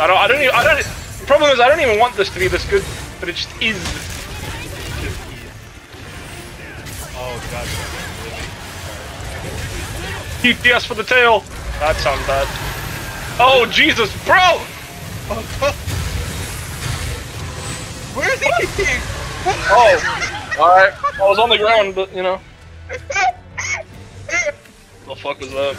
I don't. I don't even. I don't. The problem is, I don't even want this to be this good, but it just is. Oh god. TPS for the tail. That sounds bad. Oh Jesus, bro! Where is he? Oh, all right. I was on the ground, but you know. The fuck was that?